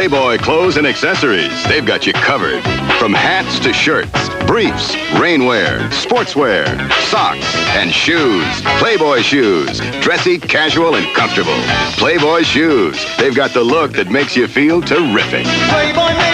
Playboy Clothes and Accessories. They've got you covered. From hats to shirts, briefs, rainwear, sportswear, socks, and shoes. Playboy shoes. Dressy, casual, and comfortable. Playboy shoes. They've got the look that makes you feel terrific. Playboy